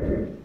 Amen.